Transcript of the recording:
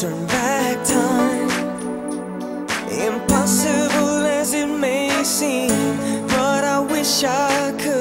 turn back time. Impossible as it may seem But I wish I could.